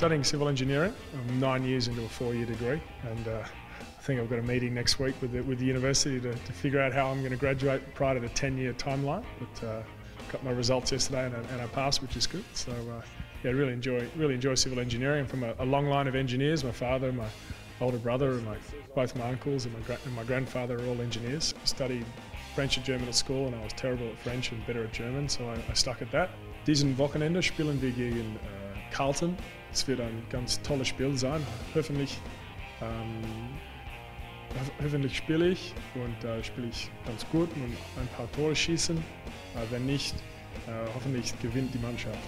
studying civil engineering. I'm nine years into a four-year degree, and uh, I think I've got a meeting next week with the, with the university to, to figure out how I'm going to graduate prior to the 10-year timeline. But uh, got my results yesterday and I, and I passed, which is good. So uh, yeah, really enjoy really enjoy civil engineering. from a, a, long line of engineers. My father, my older brother, and my both my uncles and my, and my grandfather are all engineers. I studied French and German at school, and I was terrible at French and better at German, so I, I stuck at that. Diesen Wochenende spielen wir gegen äh, Carlton. Es wird ein ganz tolles Spiel sein. Hoffentlich, ähm, hoffentlich spiele ich und äh, spiele ich ganz gut und ein paar Tore schießen. Äh, wenn nicht, äh, hoffentlich gewinnt die Mannschaft.